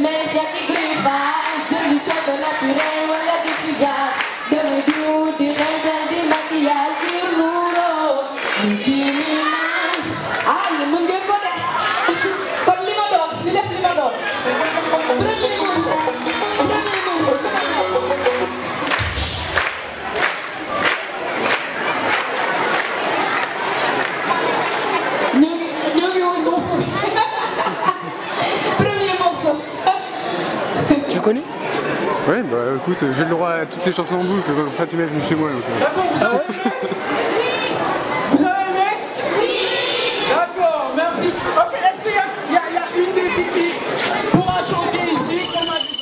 mais chaque grivage de l'échappe naturelle, voilà des visages, de l'audio, des raisins, des maquillages, écoute, j'ai le droit à toutes ces chansons en boucle, enfin tu m'es venu chez moi. Euh. D'accord, vous avez aimé oui. Vous avez aimé Oui D'accord, merci. Ok, est-ce qu'il y, a une des pipi pourra chanter ici comme a dit